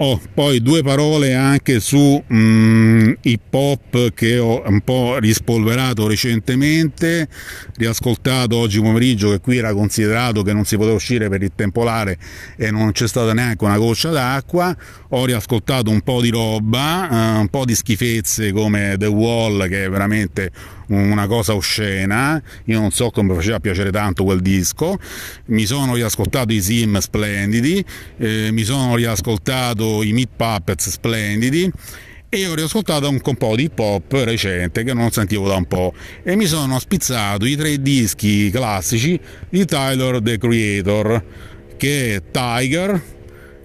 Oh, poi due parole anche su mm, hip hop che ho un po' rispolverato recentemente, riascoltato oggi pomeriggio che qui era considerato che non si poteva uscire per il temporale e non c'è stata neanche una goccia d'acqua, ho riascoltato un po' di roba, eh, un po' di schifezze come The Wall che è veramente una cosa oscena, io non so come faceva piacere tanto quel disco, mi sono riascoltato i Sim splendidi, eh, mi sono riascoltato i Meat Puppets splendidi e ho riascoltato un, po' di hip hop recente che non sentivo da un po' e mi sono spizzato i tre dischi classici di Tyler the Creator che è Tiger,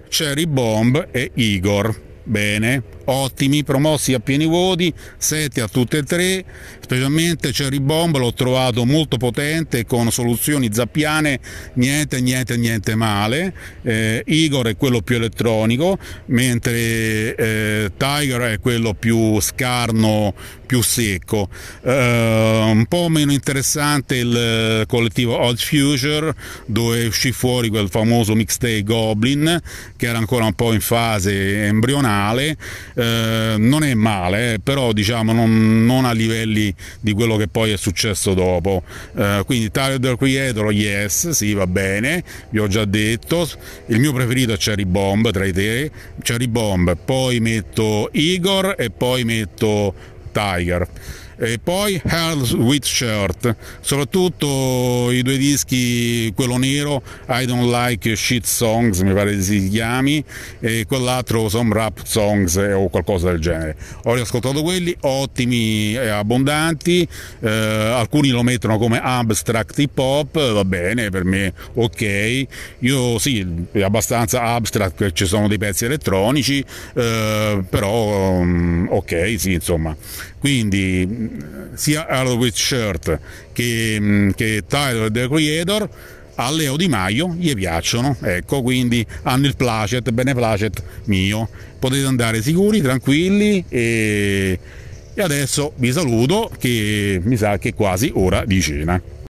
Cherry Bomb e Igor. Bene, ottimi, promossi a pieni voti, 7 a tutte e tre, specialmente Cherry Bomb l'ho trovato molto potente con soluzioni zappiane, niente, niente, niente male. Eh, Igor è quello più elettronico, mentre eh, Tiger è quello più scarno, più secco. Eh, un po' meno interessante il collettivo Odd Future, dove uscì fuori quel famoso mixtape Goblin, che era ancora un po' in fase embrionale eh, non è male, però diciamo non, non, a livelli di quello che poi è successo dopo. Eh, quindi Tyler the Creator, yes, sì, va bene, vi ho già detto. Il mio preferito è Cherry Bomb tra i tre, Cherry Bomb, poi metto Igor e poi metto Tiger e poi Hell's with Shirt, soprattutto i due dischi, quello nero, I Don't Like Shit Songs, mi pare si chiami, e quell'altro Some Rap Songs eh, o qualcosa del genere. Ho riascoltato quelli, ottimi e abbondanti, eh, alcuni lo mettono come abstract hip hop, va bene, per me ok, io sì, è abbastanza abstract ci sono dei pezzi elettronici, eh, però um, ok, sì, insomma. Quindi sia Halloween Shirt che, mm, che Tyler the Creator a Leo Di Maio gli piacciono, ecco, quindi hanno il placet, bene placet mio. Potete andare sicuri, tranquilli e, e adesso vi saluto che mi sa che è quasi ora di cena.